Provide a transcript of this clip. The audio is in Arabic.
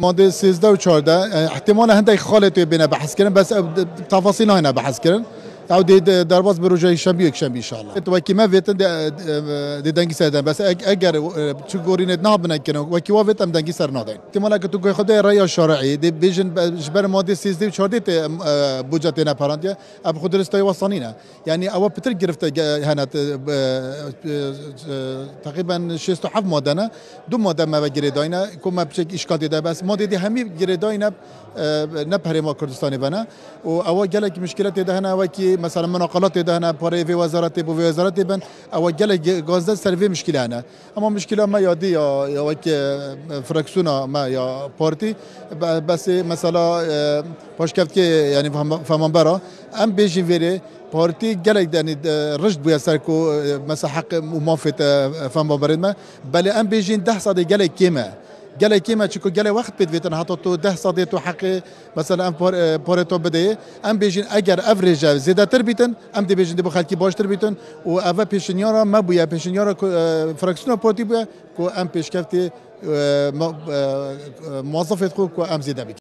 ماده 13 و 14 احتمال هندای خاله توی بینه بحث کردن بس تفاصیل نه بحث کردن. او دي درباز بروجه شنبه یک شنبه ان شاء الله تو کی ما ویت دی دنگی سر بس اگر چو گورین نه بنا کنه و کی ویت ام دنگی سر نه دین احتمال که تو خود رای شرعی دی بیژن جبر ماده 13 و 14 بوجت نه پرانتیا اب خود رستای وصانینا يعني او بتر گرفت هنا تقريبا 67 ماده دو ماده ما بگیره داینا کوم بچک اشکال ده بس ماده دی همي گیره داینا نه پرما کردستانی بنا و او گلک مشکلات ده هنا وکی مثلا مناقلات ده هنا پاره في وزارت بو وزارت بن أو گلک گازده سروی مشکل هنا اما مشکل ما یادی یا یا وکی فراکسونا ما یا پارتی بس مثلا پاشکفت که یعنی فهمان برا. ام بیجی ویری بارتي جالك يعني رشد بويا سركو مثلا حق ومافت فهم ببرد ما. بل ام بيجين ده صدي جالك كيما جالك كيما تشكو جالك وقت بيت فيتن حتى تو ده صدي تو حق مثلا ام بورتو بدي ام بيجين اگر افريج زيادة تربيتن ام دي بيجين دي بخالكي باش تربيتن و افا بيشنيارا ما بويا بيشنيارا فراكسيونا بورتي بويا كو ام بيش كفتي موظفة خو كو ام بك